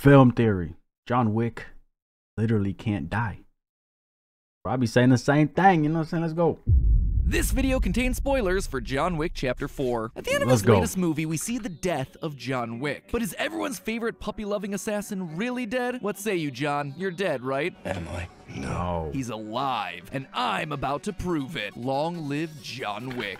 Film theory. John Wick literally can't die. Probably saying the same thing, you know what I'm saying? Let's go. This video contains spoilers for John Wick Chapter 4. At the end of Let's his go. latest movie, we see the death of John Wick. But is everyone's favorite puppy-loving assassin really dead? What say you, John? You're dead, right? Am I? No. He's alive, and I'm about to prove it. Long live John Wick.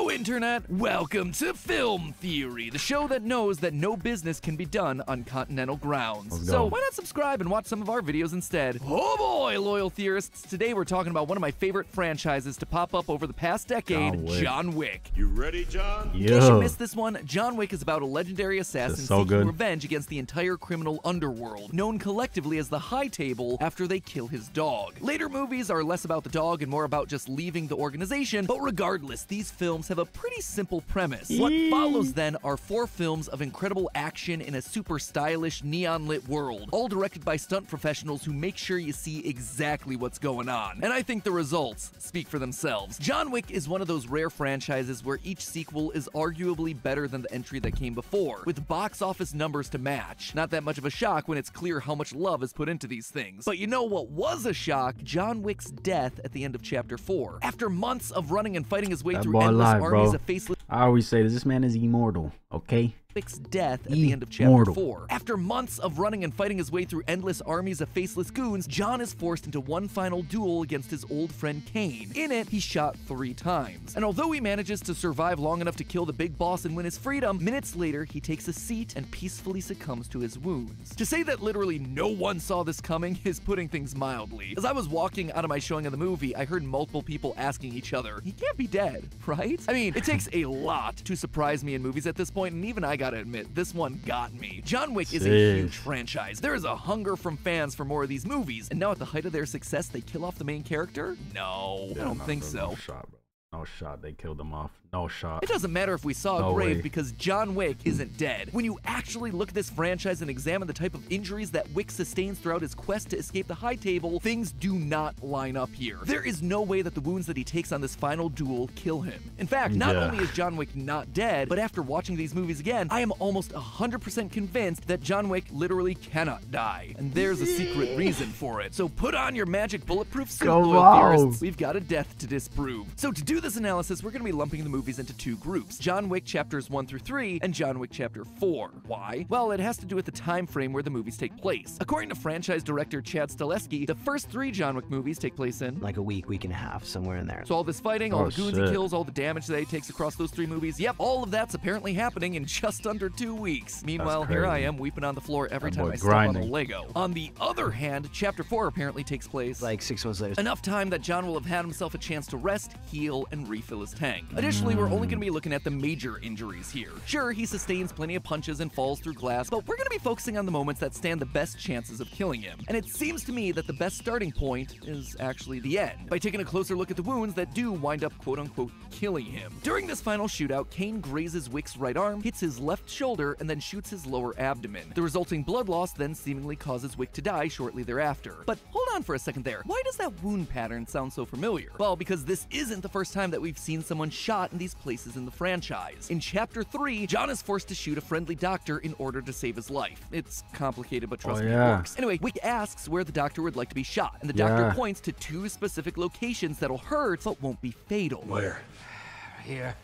Hello, Internet! Welcome to Film Theory, the show that knows that no business can be done on continental grounds. Let's So, why not subscribe and watch some of our videos instead? Oh boy, loyal theorists! Today we're talking about one of my favorite franchises to pop up over the past decade John Wick. John Wick. You ready, John? Yeah. In case you Yeah. missed this one, John Wick is about a legendary assassin so seeking good. revenge against the entire criminal underworld, known collectively as the High Table, after they kill his dog. Later movies are less about the dog and more about just leaving the organization, but regardless, these films have a pretty simple premise. What follows then are four films of incredible action in a super stylish, neon lit world, all directed by stunt professionals who make sure you see exactly what's going on. And I think the results speak for themselves. John Wick is one of those rare franchises where each sequel is arguably better than the entry that came before, with box office numbers to match. Not that much of a shock when it's clear how much love is put into these things. But you know what was a shock? John Wick's death at the end of chapter 4. After months of running and fighting his way That through endless alive, armies bro. of faceless I always say this, this man is immortal, okay? Wick's death at the end of chapter Immortal. 4. After months of running and fighting his way through endless armies of faceless goons, John is forced into one final duel against his old friend Kane. In it, he's shot three times. And although he manages to survive long enough to kill the big boss and win his freedom, minutes later, he takes a seat and peacefully succumbs to his wounds. To say that literally no one saw this coming is putting things mildly. As I was walking out of my showing of the movie, I heard multiple people asking each other, he can't be dead, right? I mean, it takes a lot to surprise me in movies at this point, and even I gotta admit, this one got me. John Wick is a huge franchise. There is a hunger from fans for more of these movies, and now at the height of their success, they kill off the main character? No, I don't Nah, think bro, so. No shot, bro. No shot. They killed him off. No shot. It doesn't matter if we saw a No grave way. because John Wick isn't dead. When you actually look at this franchise and examine the type of injuries that Wick sustains throughout his quest to escape the High Table, things do not line up here. There is no way that the wounds that he takes on this final duel kill him. In fact, not Yeah. only is John Wick not dead, but after watching these movies again, I am almost 100% convinced that John Wick literally cannot die. And there's a secret reason for it. So put on your magic bulletproof suit, Go loyal theorists. We've got a death to disprove. So to do this analysis, we're going to be lumping the movies into two groups. John Wick chapters 1 through 3 and John Wick chapter 4. Why? Well, it has to do with the time frame where the movies take place. According to franchise director Chad Stahelski, the first 3 John Wick movies take place in like a week, week and a half, somewhere in there. so all this fighting, all Oh, the goons shit. he kills, all the damage that he takes across those three movies, yep, all of that's apparently happening in just under two weeks. Meanwhile, here I am weeping on the floor every That time boy I step on a. Lego. On the other hand, chapter 4 apparently takes place like six months later. Enough time that John will have had himself a chance to rest, heal, and refill his tank. Mm. Additionally, we're only going to be looking at the major injuries here. Sure, he sustains plenty of punches and falls through glass, but we're going to be focusing on the moments that stand the best chances of killing him. And it seems to me that the best starting point is actually the end, by taking a closer look at the wounds that do wind up quote unquote killing him. During this final shootout, Kane grazes Wick's right arm, hits his left shoulder, and then shoots his lower abdomen. The resulting blood loss then seemingly causes Wick to die shortly thereafter. But hold on for a second there. Why does that wound pattern sound so familiar? Well, because this isn't the first time that we've seen someone shot in these places in the franchise. In chapter 3, John is forced to shoot a friendly doctor in order to save his life. It's complicated, but trust Oh, me, it oh, works. Anyway, Wick asks where the doctor would like to be shot, and the doctor Yeah. points to two specific locations that'll hurt but won't be fatal. Where? Here,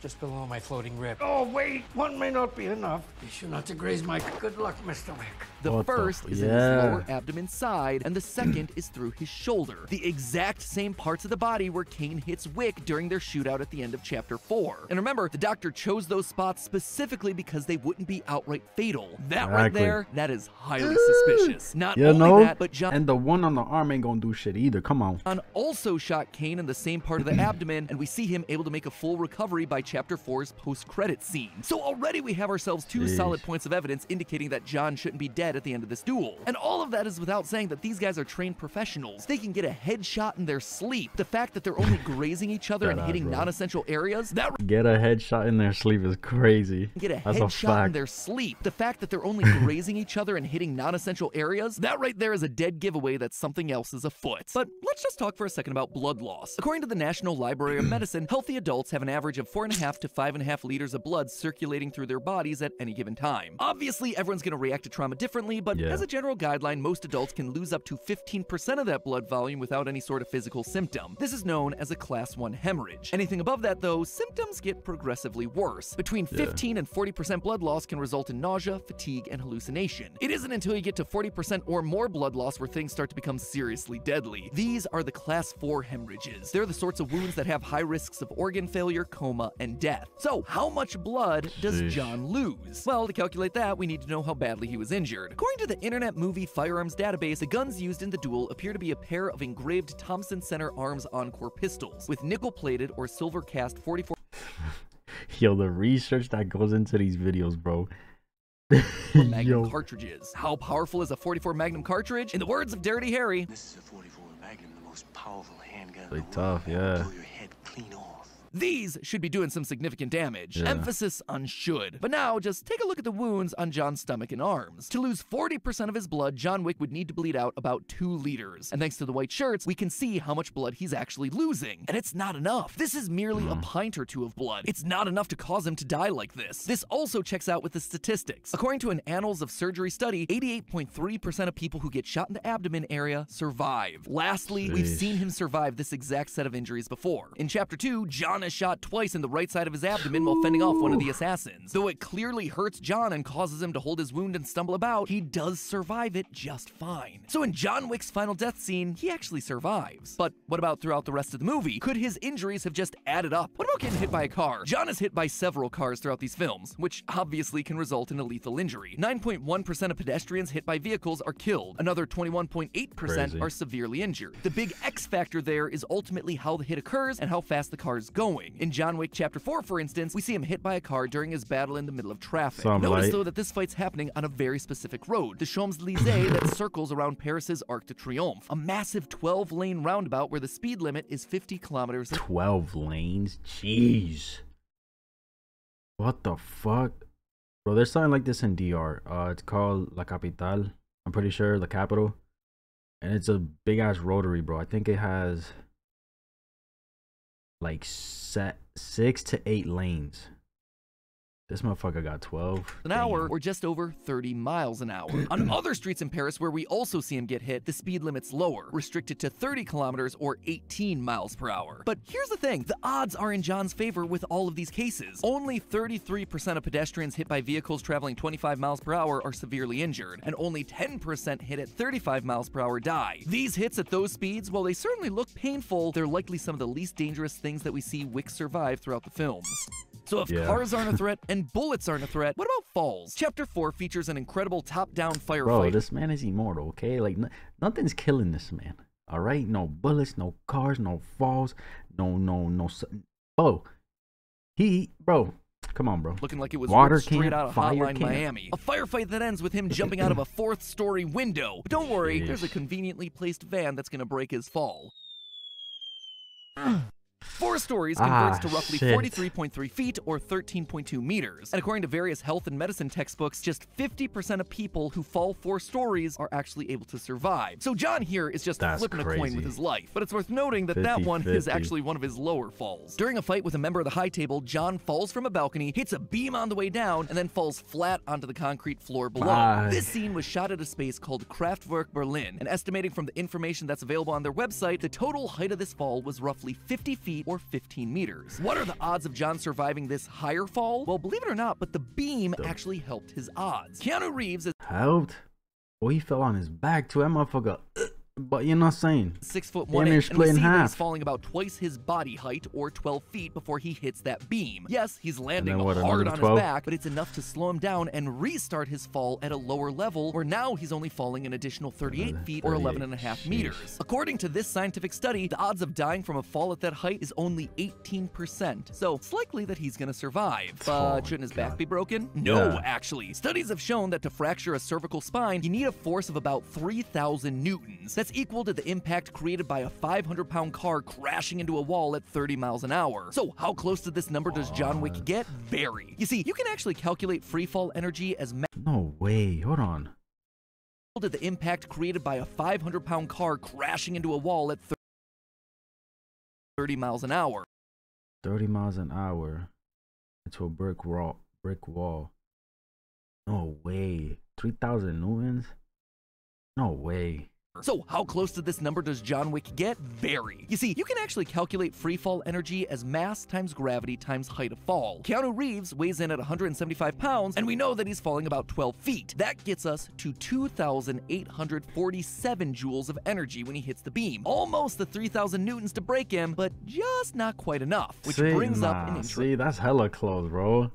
just below my floating rib. Oh, wait, one may not be enough. Be sure not to graze my good luck, Mr. Wick. The What first f- is in his lower abdomen side, and the second is through his shoulder. The exact same parts of the body where Kane hits Wick during their shootout at the end of chapter 4. And remember, the doctor chose those spots specifically because they wouldn't be outright fatal. That right there, that is highly suspicious. Not You only know? that, but John and the one on the arm ain't gonna do shit either. Come on. John also shot Kane in the same part of the abdomen, and we see him able to make a full recovery by Chapter 4's post-credit scene. So already we have ourselves two Jeez. solid points of evidence indicating that John shouldn't be dead at the end of this duel. And all of that is without saying that these guys are trained professionals. They can get a headshot in their sleep. The fact that they're only grazing each other and hitting non-essential areas, that Get a headshot in their sleep is crazy. get a That's a headshot in their sleep. The fact that they're only grazing each other and hitting non-essential areas, that right there is a dead giveaway that something else is afoot. But let's just talk for a second about blood loss. According to the National Library of Medicine, healthy adults have an average of four and a 4.5 to 5.5 liters of blood circulating through their bodies at any given time. Obviously, everyone's going to react to trauma differently, but Yeah. as a general guideline, most adults can lose up to 15% of that blood volume without any sort of physical symptom. This is known as a class 1 hemorrhage. Anything above that, though, symptoms get progressively worse. Between 15 and 40% blood loss can result in nausea, fatigue, and hallucination. It isn't until you get to 40% or more blood loss where things start to become seriously deadly. These are the class 4 hemorrhages. They're the sorts of wounds that have high risks of organ failure, coma, and death. So, how much blood does Sheesh. John lose? Well, to calculate that, we need to know how badly he was injured. According to the Internet Movie Firearms Database, the guns used in the duel appear to be a pair of engraved Thompson Center Arms Encore pistols with nickel-plated or silver-cast 44 Yo, the research that goes into these videos, bro. Magnum Yo, cartridges. How powerful is a 44 Magnum cartridge? In the words of Dirty Harry, This is a 44 Magnum, the most powerful handgun. in They the world. tough, yeah. Blow your head clean off. These should be doing some significant damage. Yeah. Emphasis on should. But now, just take a look at the wounds on John's stomach and arms. To lose 40% of his blood, John Wick would need to bleed out about 2 liters. And thanks to the white shirts, we can see how much blood he's actually losing. And it's not enough. This is merely a hmm. pint or two of blood. It's not enough to cause him to die like this. This also checks out with the statistics. According to an Annals of Surgery study, 88.3% of people who get shot in the abdomen area survive. Lastly, we've seen him survive this exact set of injuries before. In Chapter 2, John is shot twice in the right side of his abdomen while fending off one of the assassins. Though it clearly hurts John and causes him to hold his wound and stumble about, he does survive it just fine. So in John Wick's final death scene, he actually survives. But what about throughout the rest of the movie? Could his injuries have just added up? What about getting hit by a car? John is hit by several cars throughout these films, which obviously can result in a lethal injury. 9.1% of pedestrians hit by vehicles are killed. Another 21.8% are severely injured. The big X factor there is ultimately how the hit occurs and how fast the car is going. In John Wick Chapter 4, for instance, we see him hit by a car during his battle in the middle of traffic. Some Notice light. though that this fight's happening on a very specific road, the Champs-Élysées that circles around Paris's Arc de Triomphe, a massive 12-lane roundabout where the speed limit is 50 kilometers 12 lanes? Jeez. What the fuck? Bro, there's something like this in DR. Uh, it's called La Capital. I'm pretty sure the capital. And it's a big ass rotary, bro. I think it has like set six to eight lanes. This motherfucker got 12. an hour Damn. or just over 30 miles an hour. On other streets in Paris where we also see him get hit, the speed limit's lower, restricted to 30 kilometers or 18 miles per hour. But here's the thing, the odds are in John's favor with all of these cases. Only 33% of pedestrians hit by vehicles traveling 25 miles per hour are severely injured, and only 10% hit at 35 miles per hour die. These hits at those speeds, while they certainly look painful, they're likely some of the least dangerous things that we see Wick survive throughout the films. So if Yeah. cars aren't a threat and bullets aren't a threat, what about falls? Chapter 4 features an incredible top-down firefight. Bro, this man is immortal, okay? Like, n- nothing's killing this man. All right? No bullets, no cars, no falls, no, no, no. s- Bro, he, bro, come on, bro. Looking like it was Water straight out of Hotline can't. Miami. A firefight that ends with him jumping out of a fourth story window. But don't worry, there's a conveniently placed van that's gonna break his fall. Four stories Ah, converts to roughly 43.3 feet or 13.2 meters. And according to various health and medicine textbooks, just 50% of people who fall four stories are actually able to survive. So John here is just That's flipping a coin with his life. But it's worth noting that that one is 50-50. actually one of his lower falls. During a fight with a member of the high table, John falls from a balcony, hits a beam on the way down, and then falls flat onto the concrete floor below. Bye. This scene was shot at a space called Kraftwerk Berlin, and estimating from the information that's available on their website, the total height of this fall was roughly 50 feet or 15 meters. What are the odds of John surviving this higher fall? Well, believe it or not, but the beam actually helped his odds. Keanu Reeves is Helped. Boy, he fell on his back too. That motherfucker. But you know what I'm saying? six foot one inch, and we see that he's falling about twice his body height, or 12 feet, before he hits that beam. Yes, he's landing what, hard on 12? his back, but it's enough to slow him down and restart his fall at a lower level, where now he's only falling an additional 38 Another feet or 11 and a half sheesh. meters. According to this scientific study, the odds of dying from a fall at that height is only 18%. So it's likely that he's gonna survive. Oh but Oh shouldn't his back be broken? No, Yeah. actually. Studies have shown that to fracture a cervical spine, you need a force of about 3,000 newtons. That's equal to the impact created by a 500 pound car crashing into a wall at 30 miles an hour. So, how close to this number does John Wick get? Very. You see, you can actually calculate free fall energy as No way. Hold on. to the impact created by a 500 pound car crashing into a wall at 30 miles an hour. 30 miles an hour. into a brick wall. Brick wall. No way. Three thousand newtons. No way. So, how close to this number does John Wick get? Very. You see, you can actually calculate free fall energy as mass times gravity times height of fall. Keanu Reeves weighs in at 175 pounds, and we know that he's falling about 12 feet. That gets us to 2,847 joules of energy when he hits the beam. Almost the 3,000 newtons to break him, but just not quite enough. Which see, brings nah, up an interesting See, that's hella close, bro.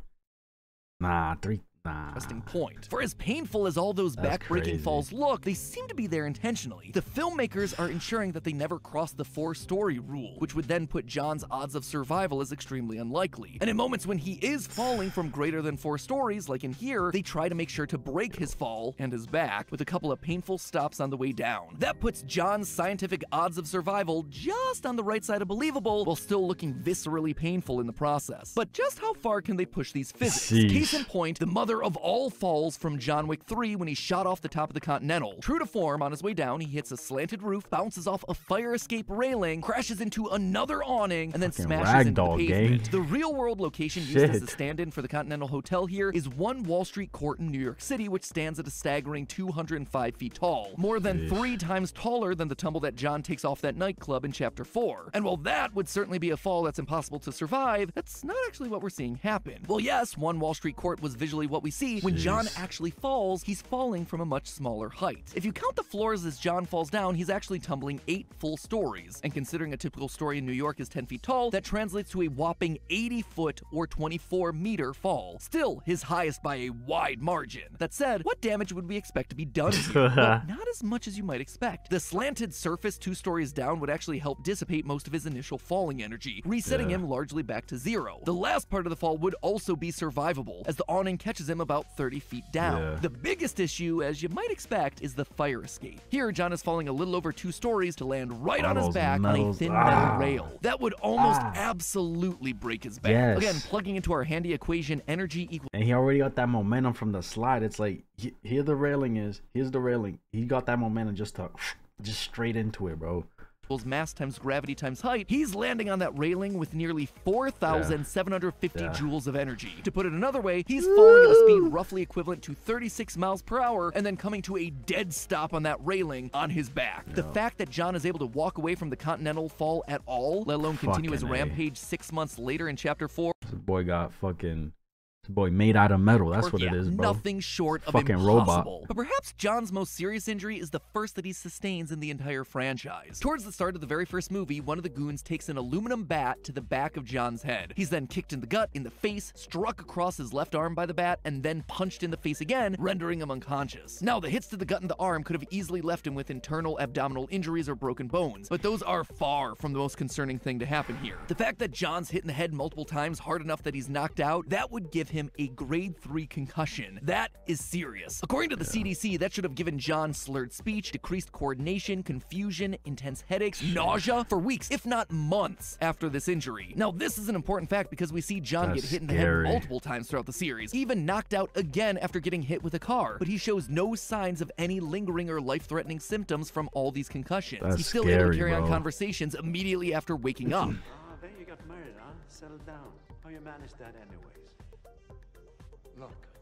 Nah, three. Interesting point. For as painful as all those That's backbreaking crazy. falls look, they seem to be there intentionally. The filmmakers are ensuring that they never cross the four story rule, which would then put John's odds of survival as extremely unlikely. And in moments when he is falling from greater than four stories, like in here, they try to make sure to break his fall and his back with a couple of painful stops on the way down. That puts John's scientific odds of survival just on the right side of believable while still looking viscerally painful in the process. But just how far can they push these physics? Case in point, the mother of all falls from John Wick 3 when he shot off the top of the Continental. True to form, on his way down, he hits a slanted roof, bounces off a fire escape railing, crashes into another awning, and then Fucking smashes into the pavement. gang. The real world location used as a stand in for the Continental Hotel here is one Wall Street court in New York City, which stands at a staggering 205 feet tall, more than Sheesh. three times taller than the tumble that John takes off that nightclub in Chapter 4. And while that would certainly be a fall that's impossible to survive, that's not actually what we're seeing happen. Well, yes, one Wall Street court was visually what we see. When John actually falls, he's falling from a much smaller height. If you count the floors as John falls down, he's actually tumbling eight full stories. And considering a typical story in New York is 10 feet tall, that translates to a whopping 80 foot or 24 meter fall. Still, his highest by a wide margin. That said, what damage would we expect to be done here? well, not as much as you might expect. The slanted surface two stories down would actually help dissipate most of his initial falling energy, resetting Yeah. him largely back to zero. The last part of the fall would also be survivable, as the awning catches him about 30 feet down. Yeah. The biggest issue, as you might expect, is the fire escape. Here, John is falling a little over two stories to land right on his back on a thin Ah. metal rail. That would almost Ah. absolutely break his back. Yes. Again, plugging into our handy equation, energy equals And he already got that momentum from the slide. It's like here the railing is. Here's the railing. He got that momentum just to just straight into it, bro. Equals mass times gravity times height, he's landing on that railing with nearly 4,750 Yeah. joules of energy. To put it another way, he's falling at a speed roughly equivalent to 36 miles per hour and then coming to a dead stop on that railing on his back. The fact that John is able to walk away from the Continental fall at all, let alone continue his Fucking A. rampage six months later in Chapter 4, This boy got fucking. Boy made out of metal. That's what yeah, it is, bro. Nothing short of Fucking impossible. robot. But perhaps John's most serious injury is the first that he sustains in the entire franchise. Towards the start of the very first movie, one of the goons takes an aluminum bat to the back of John's head. He's then kicked in the gut, in the face, struck across his left arm by the bat, and then punched in the face again, rendering him unconscious. Now, the hits to the gut and the arm could have easily left him with internal abdominal injuries or broken bones, but those are far from the most concerning thing to happen here. The fact that John's hit in the head multiple times hard enough that he's knocked out, that would give him a grade 3 concussion. That is serious. According to the CDC, that should have given John slurred speech, decreased coordination, confusion, intense headaches, nausea for weeks, if not months after this injury. Now, this is an important fact because we see John That's get hit in the scary. head multiple times throughout the series, even knocked out again after getting hit with a car. But he shows no signs of any lingering or life-threatening symptoms from all these concussions. That's He's still able to scary, carry on conversations immediately after waking up. Ah, then you got married, huh? Settle down. How you manage that anyways? Look.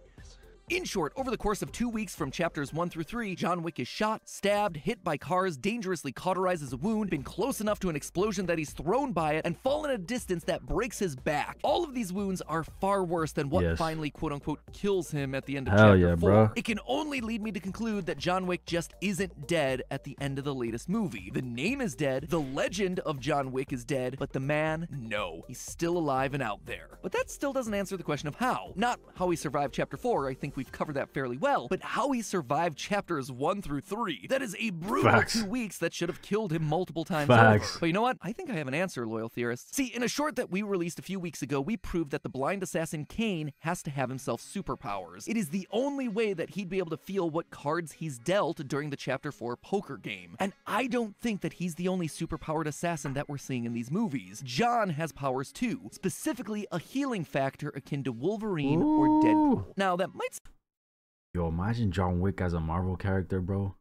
In short, over the course of two weeks from chapters 1 through 3, John Wick is shot, stabbed, hit by cars, dangerously cauterizes a wound, been close enough to an explosion that he's thrown by it, and fallen a distance that breaks his back. All of these wounds are far worse than what Yes. finally quote unquote kills him at the end of Hell chapter yeah, 4. bro. It can only lead me to conclude that John Wick just isn't dead at the end of the latest movie. The name is dead, the legend of John Wick is dead, but the man, no. He's still alive and out there. But that still doesn't answer the question of how. Not how he survived chapter 4, I think we've covered that fairly well, but how he survived chapters 1 through 3. That is a brutal Facts. two weeks that should have killed him multiple times Facts. over. But you know what? I think I have an answer, loyal theorists. See, in a short that we released a few weeks ago, we proved that the blind assassin Kane has to have himself superpowers. It is the only way that he'd be able to feel what cards he's dealt during the chapter 4 poker game. And I don't think that he's the only superpowered assassin that we're seeing in these movies. John has powers too, specifically a healing factor akin to Wolverine or Deadpool. Now, that might Yo, imagine John Wick as a Marvel character, bro.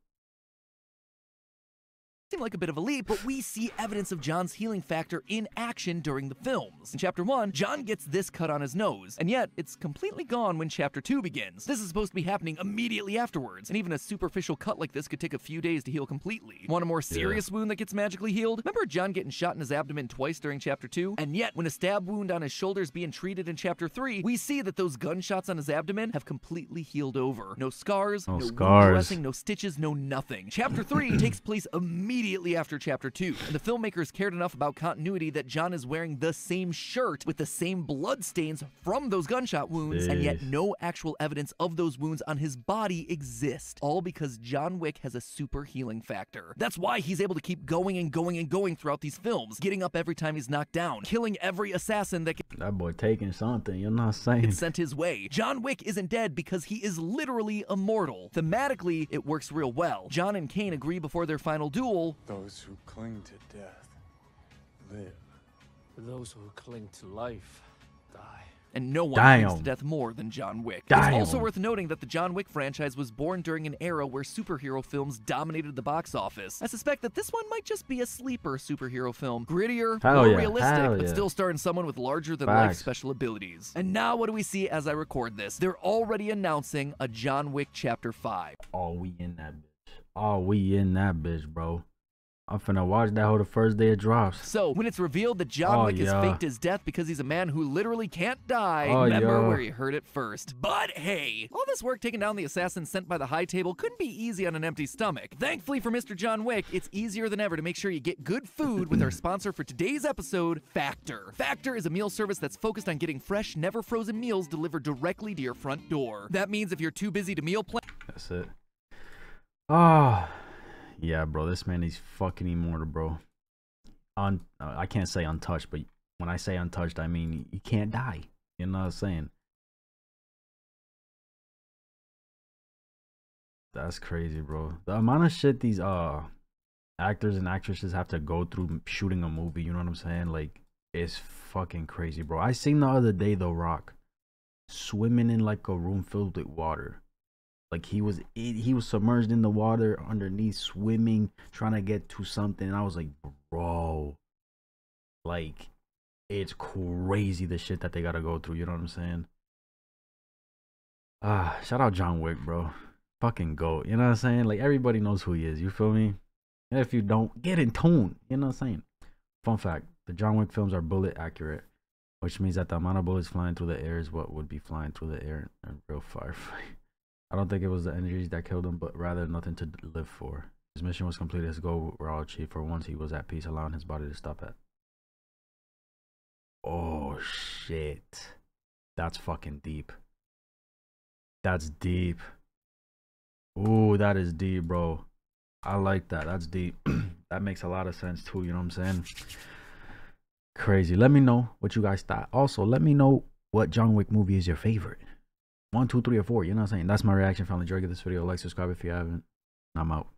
Seem like a bit of a leap, but we see evidence of John's healing factor in action during the films. In chapter 1, John gets this cut on his nose, and yet it's completely gone when chapter 2 begins. This is supposed to be happening immediately afterwards, and even a superficial cut like this could take a few days to heal completely. Want a more serious wound that gets magically healed? Remember John getting shot in his abdomen twice during chapter 2? And yet, when a stab wound on his shoulder is being treated in chapter 3, we see that those gunshots on his abdomen have completely healed over. No scars, No no, scars. dressing, no stitches, no nothing. Chapter 3 takes place immediately after chapter 2, and the filmmakers cared enough about continuity that John is wearing the same shirt with the same blood stains from those gunshot wounds, and yet no actual evidence of those wounds on his body exist. All because John Wick has a super healing factor. That's why he's able to keep going and going and going throughout these films, getting up every time he's knocked down, killing every assassin that can- That boy taking something. You're not saying. gets sent his way. John Wick isn't dead because he is literally immortal. Thematically, it works real well. John and Kane agree before their final duel. Those who cling to death live. Those who cling to life die. And no one clings to death more than John Wick. Damn. It's also worth noting that the John Wick franchise was born during an era where superhero films dominated the box office. I suspect that this one might just be a sleeper superhero film. Grittier, Hell more yeah, realistic, hell but yeah. still starring someone with larger than life special abilities. And now what do we see as I record this? They're already announcing a John Wick Chapter 5. Oh, we in that bitch. Oh, we in that bitch, bro. I'm finna watch that whole the first day it drops. So, when it's revealed that John Oh, Wick has faked his death because he's a man who literally can't die, Oh, remember yeah. where you heard it first. But hey, all this work taking down the assassin sent by the high table couldn't be easy on an empty stomach. Thankfully for Mr. John Wick, it's easier than ever to make sure you get good food with our sponsor for today's episode, Factor. Factor is a meal service that's focused on getting fresh, never frozen meals delivered directly to your front door. That means if you're too busy to meal plan, That's it. Ah, yeah, bro. This man is fucking immortal, bro. Un, uh, I can't say untouched, but when I say untouched, I mean he can't die. You know what I'm saying? That's crazy, bro. The amount of shit these uh actors and actresses have to go through shooting a movie, you know what I'm saying? Like it's fucking crazy, bro. I seen the other day The Rock swimming in like a room filled with water. Like he was he was submerged in the water underneath swimming trying to get to something and I was like, "Bro, like it's crazy the shit that they got to go through, you know what I'm saying?" Ah, shout out John Wick, bro. Fucking goat. You know what I'm saying? Like everybody knows who he is. You feel me? And if you don't, get in tune. You know what I'm saying? Fun fact: the John Wick films are bullet accurate, which means that the amount of bullets flying through the air is what would be flying through the air in a real firefight. I don't think it was the injuries that killed him, but rather nothing to live for. His mission was completed. His goal were all achieved. For once, he was at peace, allowing his body to stop at. Oh shit, that's fucking deep. That's deep. Ooh, that is deep, bro. I like that. That's deep. that makes a lot of sense too. You know what I'm saying? Crazy. Let me know what you guys thought. Also, let me know what John Wick movie is your favorite. One, two, three, or four. You know what I'm saying? That's my reaction. Finally, enjoy. Give this video like, subscribe if you haven't. I'm out.